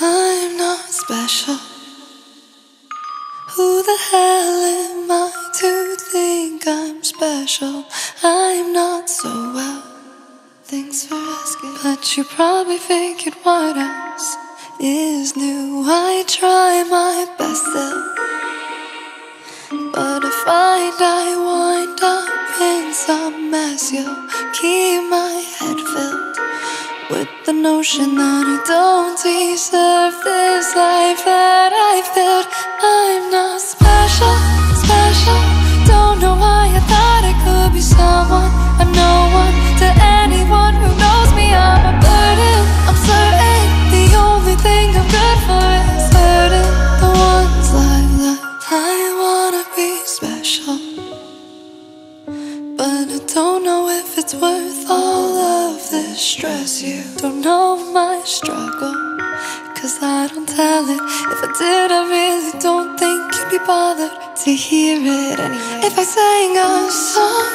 I'm not special. Who the hell am I to think I'm special? I'm not so well. Thanks for asking. But you probably figured what else is new. I try my best still. But if I die, wind up in some mess, you'll the notion that I don't deserve this life that I've built. I'm not special, special. Don't know why I thought I could be someone. I'm no one to anyone who knows me. I'm a burden. I'm certain the only thing I'm good for is hurting the ones I love. I wanna be special, but I don't know if it's worth all of this stress. You don't know my struggle. Cause I don't tell it. If I did, I really don't think you'd be bothered to hear it anyway. If I sang a song,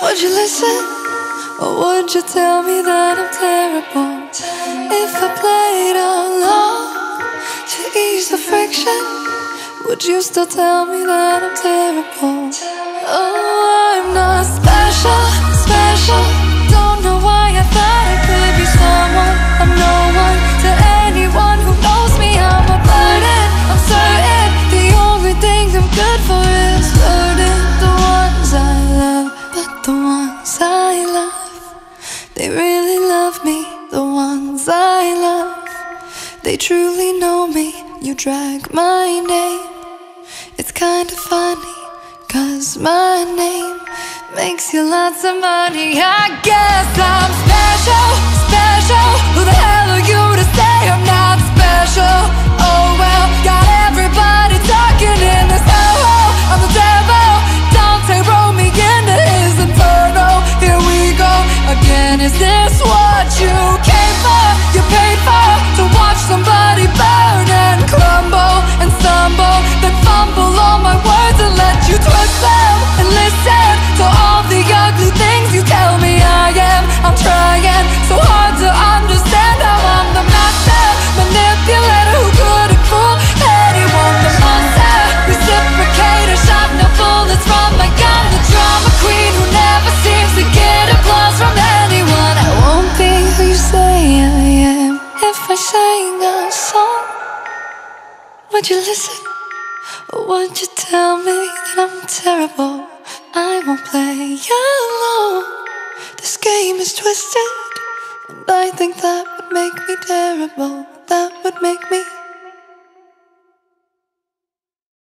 would you listen? Or would you tell me that I'm terrible? If I played along to ease the friction, would you still tell me that I'm terrible? I love, they truly know me. You drag my name. It's kinda funny, cause my name makes you lots of money. I guess Would you listen? Would you tell me that I'm terrible? I won't play alone. This game is twisted, and I think that would make me terrible. That would make me